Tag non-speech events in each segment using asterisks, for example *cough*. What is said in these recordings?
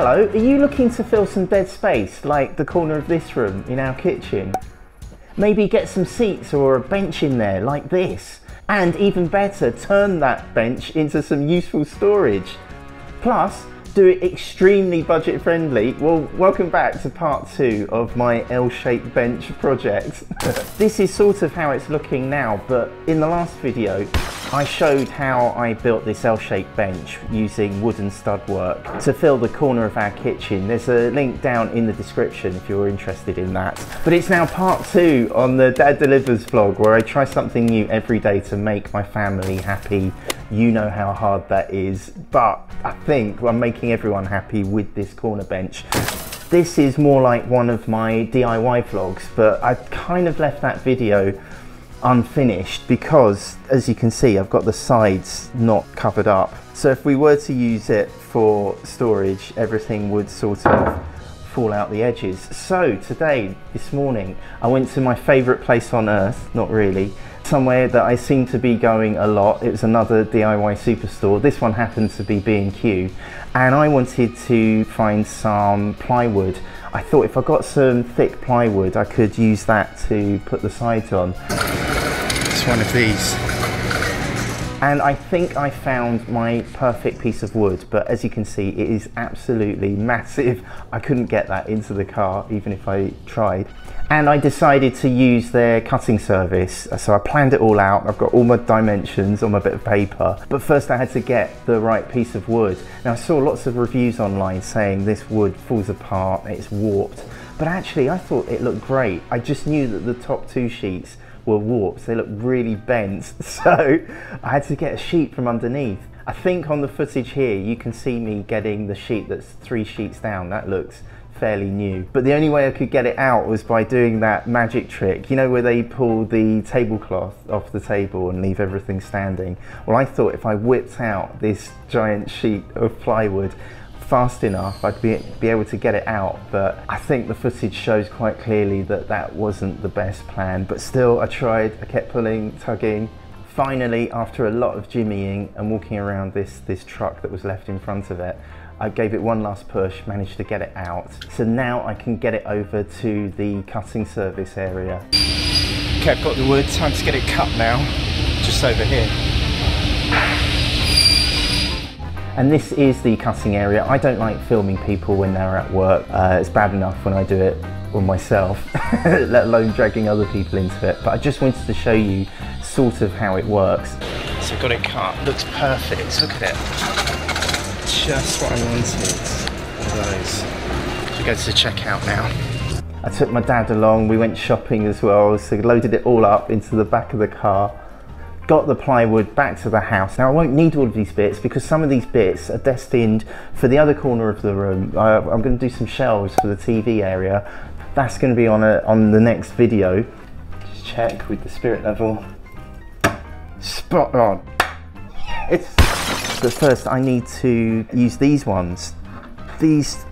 Hello, are you looking to fill some dead space, like the corner of this room in our kitchen? Maybe get some seats or a bench in there, like this. And even better, turn that bench into some useful storage. Plus, do it extremely budget friendly, well, welcome back to part two of my L-shaped bench project. *laughs* this is sort of how it's looking now, but in the last video, I showed how I built this L-shaped bench using wooden stud work to fill the corner of our kitchen. There's a link down in the description if you're interested in that. But it's now part two on the Dad Delivers vlog where I try something new every day to make my family happy. You know how hard that is, but I think I'm making everyone happy with this corner bench. This is more like one of my DIY vlogs, but I kind of left that video unfinished because as you can see I've got the sides not covered up so if we were to use it for storage everything would sort of fall out the edges so today this morning I went to my favorite place on earth not really somewhere that I seem to be going a lot. It was another DIY superstore. This one happened to be B&Q and I wanted to find some plywood. I thought if I got some thick plywood I could use that to put the sides on. It's one of these. And I think I found my perfect piece of wood, but as you can see, it is absolutely *laughs* massive. I couldn't get that into the car, even if I tried. And I decided to use their cutting service. So I planned it all out. I've got all my dimensions on my bit of paper. But first I had to get the right piece of wood. Now I saw lots of reviews online saying this wood falls apart, it's warped. But actually I thought it looked great. I just knew that the top two sheets were warped. They looked really bent. *laughs* So I had to get a sheet from underneath. I think on the footage here, you can see me getting the sheet that's three sheets down. That looks fairly new. But the only way I could get it out was by doing that magic trick, you know, where they pull the tablecloth off the table and leave everything standing. Well, I thought if I whipped out this giant sheet of plywood, fast enough, I'd be, be able to get it out. But I think the footage shows quite clearly that that wasn't the best plan. But still, I tried, I kept pulling, tugging. Finally, after a lot of jimmying and walking around this, this truck that was left in front of it, I gave it one last push, managed to get it out. So now I can get it over to the cutting service area. Okay, I've got the wood, time to get it cut now, just over here. And this is the cutting area. I don't like filming people when they're at work. Uh, it's bad enough when I do it on myself, *laughs* let alone dragging other people into it. But I just wanted to show you sort of how it works. So I've got it cut, looks perfect, look at it. Just what I wanted, one of those. So go to the checkout now. I took my dad along, we went shopping as well, so loaded it all up into the back of the car got the plywood back to the house. Now I won't need all of these bits because some of these bits are destined for the other corner of the room. I, am going to do some shelves for the TV area. That's going to be on, a, on the next video. Just check with the spirit level. Spot on. It's, but first I need to use these ones. These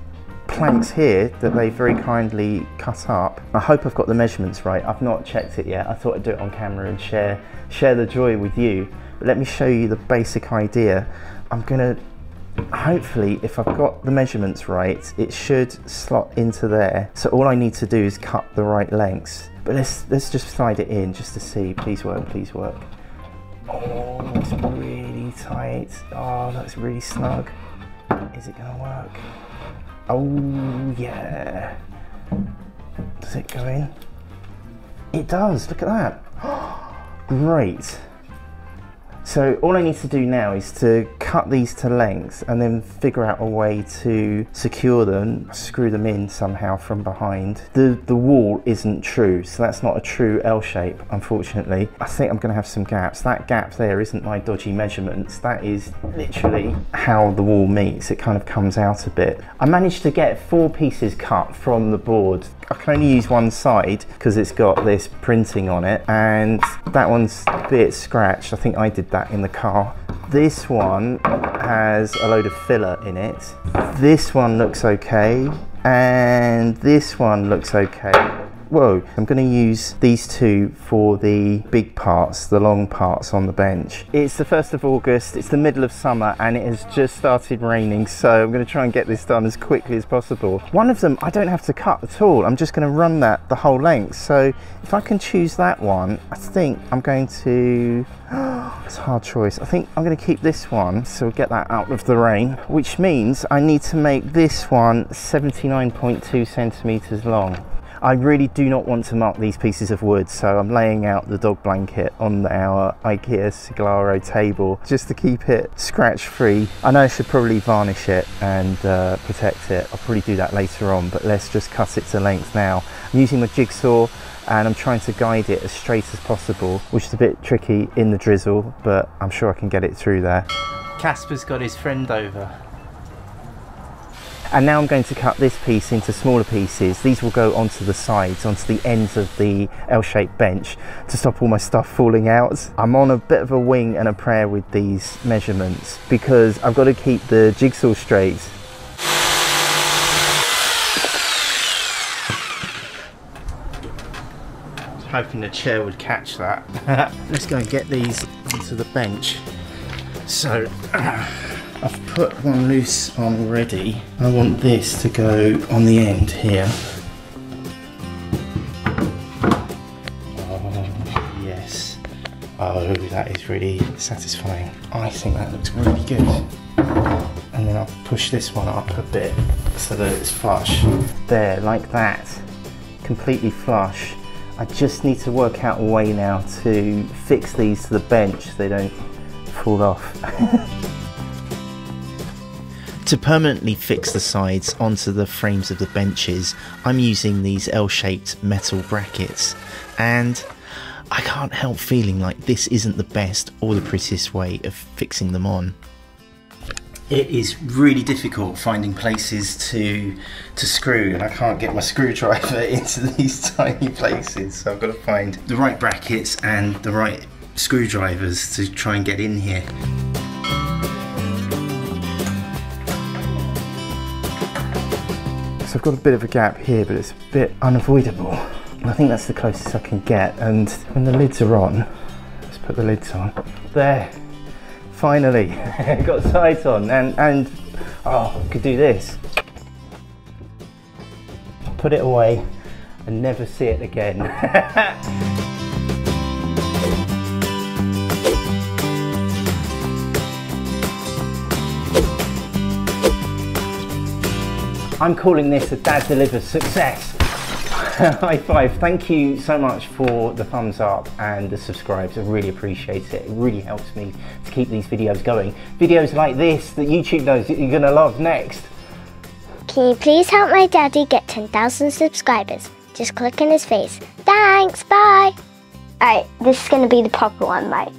planks here that they very kindly cut up. I hope I've got the measurements right. I've not checked it yet. I thought I'd do it on camera and share, share the joy with you. But let me show you the basic idea. I'm gonna, hopefully, if I've got the measurements right, it should slot into there. So all I need to do is cut the right lengths. But let's, let's just slide it in just to see. Please work, please work. Oh, it's really tight. Oh, that's really snug. Is it gonna work? Oh, yeah. Does it go in? It does, look at that. *gasps* Great. So all I need to do now is to cut these to length and then figure out a way to secure them, screw them in somehow from behind. The, the wall isn't true, so that's not a true L shape, unfortunately. I think I'm gonna have some gaps. That gap there isn't my dodgy measurements. That is literally how the wall meets. It kind of comes out a bit. I managed to get four pieces cut from the board. I can only use one side because it's got this printing on it and that one's a bit scratched. I think I did that in the car. This one has a load of filler in it. This one looks okay, and this one looks okay. Whoa, I'm going to use these two for the big parts, the long parts on the bench. It's the 1st of August, it's the middle of summer and it has just started raining so I'm going to try and get this done as quickly as possible. One of them I don't have to cut at all, I'm just going to run that the whole length. So if I can choose that one, I think I'm going to *gasps* it's a hard choice. I think I'm going to keep this one, so get that out of the rain, which means I need to make this one 79.2 centimeters long. I really do not want to mark these pieces of wood, so I'm laying out the dog blanket on our IKEA Siglaro table just to keep it scratch free. I know I should probably varnish it and uh, protect it. I'll probably do that later on, but let's just cut it to length now. I'm using my jigsaw and I'm trying to guide it as straight as possible, which is a bit tricky in the drizzle, but I'm sure I can get it through there. Casper's got his friend over. And now I'm going to cut this piece into smaller pieces. These will go onto the sides, onto the ends of the L-shaped bench to stop all my stuff falling out. I'm on a bit of a wing and a prayer with these measurements because I've got to keep the jigsaw straight hoping the chair would catch that. *laughs* Let's go and get these onto the bench. So, *clears throat* I've put one loose on already. I want this to go on the end here. Oh, yes. Oh, that is really satisfying. I think that looks really good. And then I'll push this one up a bit so that it's flush. There, like that. Completely flush. I just need to work out a way now to fix these to the bench so they don't fall off. *laughs* to permanently fix the sides onto the frames of the benches, I'm using these L-shaped metal brackets and I can't help feeling like this isn't the best or the prettiest way of fixing them on it is really difficult finding places to to screw and I can't get my screwdriver *laughs* into these *laughs* tiny places so I've got to find the right brackets and the right screwdrivers to try and get in here. I've got a bit of a gap here but it's a bit unavoidable. I think that's the closest I can get and when the lids are on, let's put the lids on. There, Finally, *laughs* got sight on and, and oh, I could do this. Put it away and never see it again. *laughs* I'm calling this a dad delivers success. *laughs* High five. Thank you so much for the thumbs up and the subscribes. I really appreciate it. It really helps me to keep these videos going. Videos like this that YouTube knows that you're going to love next. Can you please help my daddy get 10,000 subscribers? Just click in his face. Thanks, bye. Alright, this is going to be the proper one, right?